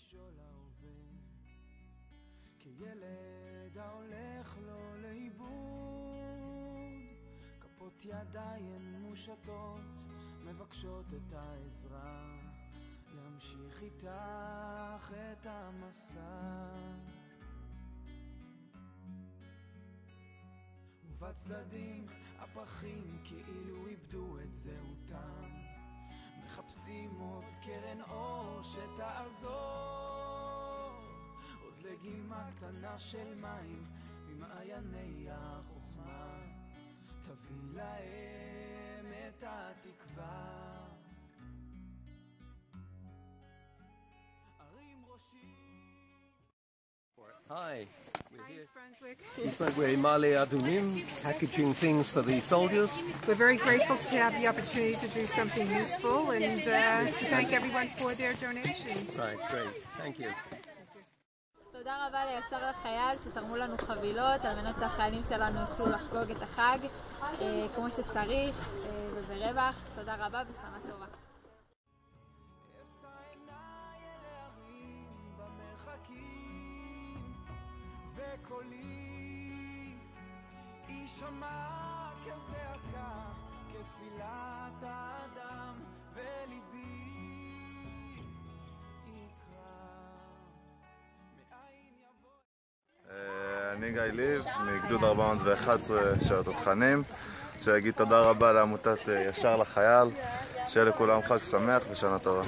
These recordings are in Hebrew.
לשאול ההווה כילד ההולך לו לאיבוד. כפות ידיים מושטות מבקשות את העזרה להמשיך איתך את המסע. ובצדדים הפרחים כאילו איבדו את זהותם מחפשים עוד קרן אור שתעזור. עוד לגימה קטנה של מים ממעייני החוכמה. תביא להם את התקווה. הרים ראשי Hi, we're Hi, here. East Brunswick. East Brunswick, We're in Mali Adunim, packaging things for the soldiers. We're very grateful to have the opportunity to do something useful and uh, to thank everyone for their donations. Right, great. Thank you. תודה רבה לישר לחייל שתרמו לנו חבילות על מנת שהחיילים שלנו יוכלו לחגוג את החג אה, כמו שצריך אה, וברווח. תודה רבה ושנה טובה. יישמע כזעקה כתפילת האדם וליבי יקרא אה, אני גיא ליב, מגדוד 411 של התותחנים. רוצה להגיד תודה רבה לעמותת אה, ישר לחייל, שיהיה לכולם חג שמח ושנה טובה.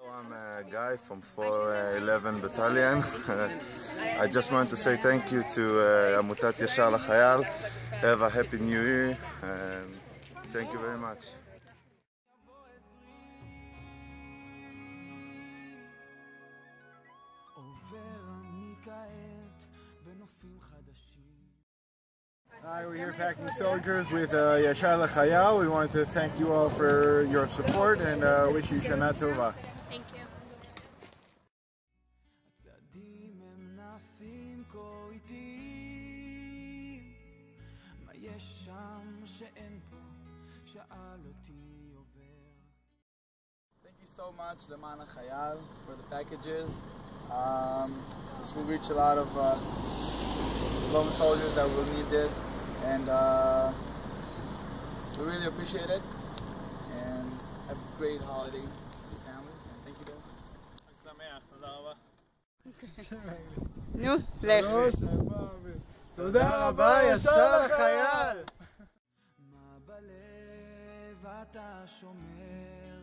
I'm uh, Guy from 411 Battalion. I just want to say thank you to uh, Amutat Yashar L'Chayal. Have a happy new year and thank you very much. Hi, we're here packing the soldiers with uh, Yashar L'Chayal. We wanted to thank you all for your support and uh, wish you Shana Tova. כה איטיים מה יש שם שאין פה? שאל אותי עובר Thank you so much, Leman Khayal, for the packages. Um, this will reach a lot of uh, lone soldiers that will need this, and uh, we really appreciate it. And have a great holiday with your families, and thank you very much. נו, לך. תודה רבה, ישר לחייל! מה בלב אתה שומר